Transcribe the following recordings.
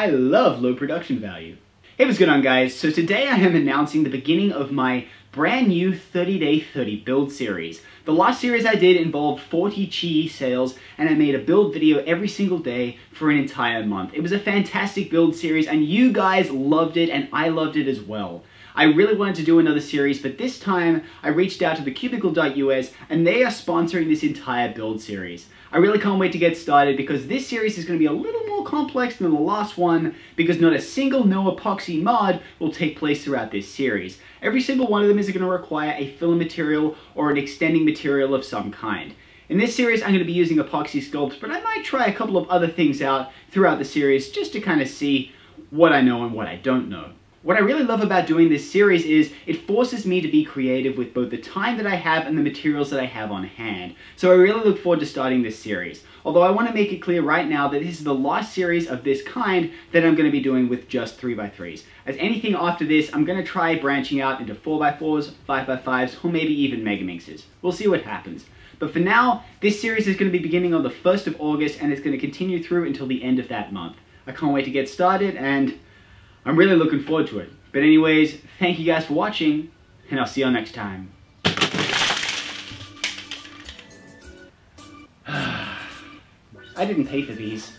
I love low production value. Hey, what's going on guys? So today I am announcing the beginning of my brand new 30 day 30 build series. The last series I did involved 40 Chi sales and I made a build video every single day for an entire month. It was a fantastic build series and you guys loved it and I loved it as well. I really wanted to do another series, but this time I reached out to the Cubicle.us and they are sponsoring this entire build series. I really can't wait to get started because this series is going to be a little more complex than the last one because not a single no epoxy mod will take place throughout this series. Every single one of them is going to require a filler material or an extending material of some kind. In this series, I'm going to be using epoxy sculpts, but I might try a couple of other things out throughout the series just to kind of see what I know and what I don't know. What I really love about doing this series is it forces me to be creative with both the time that I have and the materials that I have on hand. So I really look forward to starting this series. Although I want to make it clear right now that this is the last series of this kind that I'm going to be doing with just 3x3s. As anything after this, I'm going to try branching out into 4x4s, 5x5s, or maybe even Megaminxes. We'll see what happens. But for now, this series is going to be beginning on the 1st of August and it's going to continue through until the end of that month. I can't wait to get started and I'm really looking forward to it. But anyways, thank you guys for watching, and I'll see y'all next time. I didn't pay for these.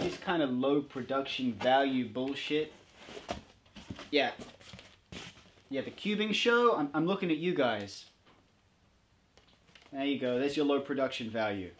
This kind of low production value bullshit. Yeah. Yeah, the cubing show, I'm, I'm looking at you guys. There you go, there's your low production value.